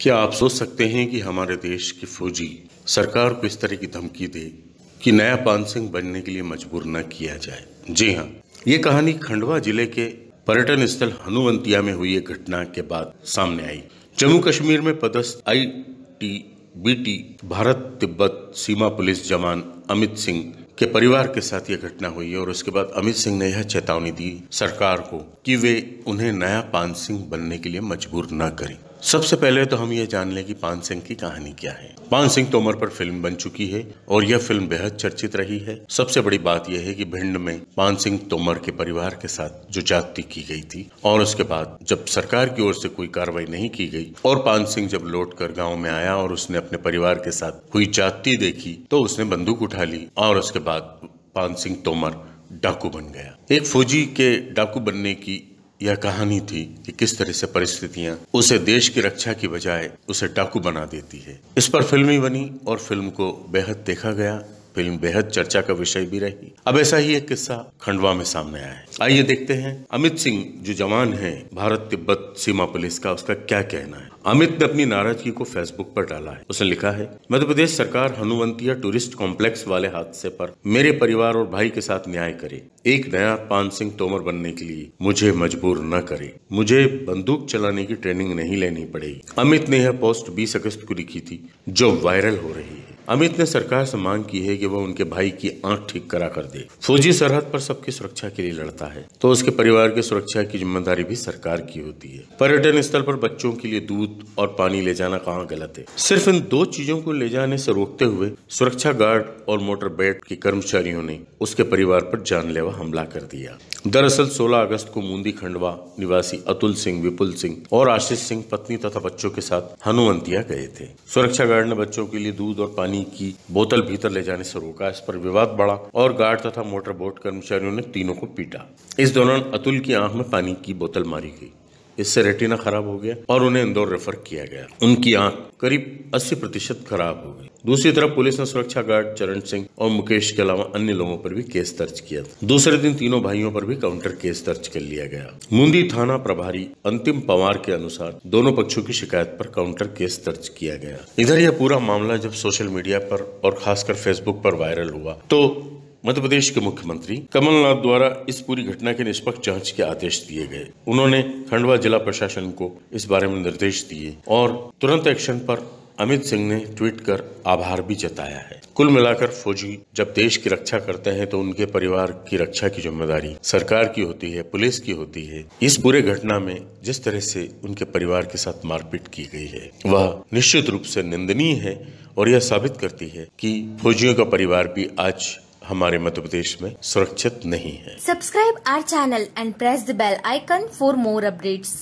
क्या आप सोच सकते हैं कि हमारे देश की फौजी सरकार को इस तरह की धमकी दे कि नया पान सिंह बनने के लिए मजबूर न किया जाए? जी हाँ ये कहानी खंडवा ज़िले के पर्यटन स्थल हनुवंतिया में हुई एक घटना के बाद सामने आई। जम्मू कश्मीर में पदस्थ I T B T, Bharat Tibet Seema police जवान अमित सिंह के परिवार के साथ यह घटना हुई और उसके बाद अमित सिंह ने यह चेतावनी दी सरकार को कि वे उन्हें नया पान सिंह बनने के लिए मजबूर न करें। सबसे पहले तो हम ये जान लें कि पान सिंह की कहानी क्या है। पान सिंह तोमर पर फ़िल्म बन चुकी है और यह फ़िल्म बेहद चर्चित रही है। सबसे बड़ी बात यह है कि भिंड में पान सिंह तोमर के परिवार के साथ जो जाति की गई थी और उसके बाद जब सरकार की ओर से कोई कार्रवाई नहीं की गई और पान सिंह जब लौट कर गाँव में आया और उसने अपने परिवार के साथ हुई जाति देखी तो उसने बंदूक उठा ली और उसके बाद पान सिंह तोमर डाकू बन गया। एक फौजी के डाकू बनने की यह कहानी थी कि किस तरह से परिस्थितियाँ उसे देश की रक्षा की बजाय उसे डाकू बना देती है। इस पर फ़िल्म बनी और फ़िल्म को बेहद देखा गया। फ़िल्म बेहद चर्चा का विषय भी रही। अब ऐसा ही एक किस्सा खंडवा में सामने आया है। आइए देखते हैं। अमित सिंह जो जवान है, भारत तिब्बत सीमा पुलिस का उसका क्या कहना है? अमित ने अपनी नाराज़गी को फेसबुक पर डाला है। उसने लिखा है, मध्य प्रदेश सरकार हनुवंतिया टूरिस्ट कॉम्प्लेक्स वाले हादसे पर मेरे परिवार और भाई के साथ न्याय करे। एक नया पान सिंह तोमर बनने के लिए मुझे मजबूर न करे। मुझे बंदूक चलाने की ट्रेनिंग नहीं लेनी पड़ेगी। अमित ने यह पोस्ट 20 अगस्त को लिखी थी, जो वायरल हो रही अमित ने सरकार से मांग की है कि वह उनके भाई की आँख ठीक करा कर दे। फौजी सरहद पर सबकी सुरक्षा के लिए लड़ता है तो उसके परिवार की सुरक्षा की ज़िम्मेदारी भी सरकार की होती है। पर्यटन स्थल पर बच्चों के लिए दूध और पानी ले जाना कहाँ गलत है? सिर्फ़ इन दो चीज़ों को ले जाने से रोकते हुए सुरक्षा गार्ड और मोटर बैट के कर्मचारियों ने उसके परिवार पर जानलेवा हमला कर दिया। दरअसल 16 अगस्त को मूंदी खंडवा निवासी अतुल सिंह, विपुल सिंह और आशीष सिंह पत्नी तथा बच्चों के साथ हनुवंतिया गए थे। सुरक्षा गार्ड ने बच्चों के लिए दूध और पानी की बोतल भीतर ले जाने से रोका, इस पर विवाद बढ़ा और गार्ड तथा मोटर बोट कर्मचारियों ने तीनों को पीटा। इस दौरान अतुल की आँख में पानी की बोतल मारी गई। इससे रेटिना खराब हो गया और उन्हें इंदौर रेफर किया गया। उनकी आँख करीब 80 प्रतिशत खराब हो गई। दूसरी तरफ़ पुलिस ने सुरक्षा गार्ड चरण सिंह और मुकेश के अलावा अन्य लोगों पर भी केस दर्ज किया। था दूसरे दिन तीनों भाइयों पर भी काउंटर केस दर्ज कर लिया गया। मुंदी थाना प्रभारी अंतिम पवार के अनुसार दोनों पक्षों की शिकायत पर काउंटर केस दर्ज किया गया। इधर यह पूरा मामला जब सोशल मीडिया पर और खासकर फेसबुक पर वायरल हुआ तो मध्य प्रदेश के मुख्यमंत्री कमलनाथ द्वारा इस पूरी घटना के निष्पक्ष जाँच के आदेश दिए गए। उन्होंने खंडवा जिला प्रशासन को इस बारे में निर्देश दिए और तुरंत एक्शन पर अमित सिंह ने ट्वीट कर आभार भी जताया है। कुल मिलाकर फौजी जब देश की रक्षा करते हैं तो उनके परिवार की रक्षा की ज़िम्मेदारी सरकार की होती है, पुलिस की होती है। इस पूरे घटना में जिस तरह से उनके परिवार के साथ मारपीट की गई है, वह निश्चित रूप से निंदनीय है और यह साबित करती है कि फौजियों का परिवार भी आज हमारे मध्य प्रदेश में सुरक्षित नहीं है। Subscribe our channel and press the bell icon for more updates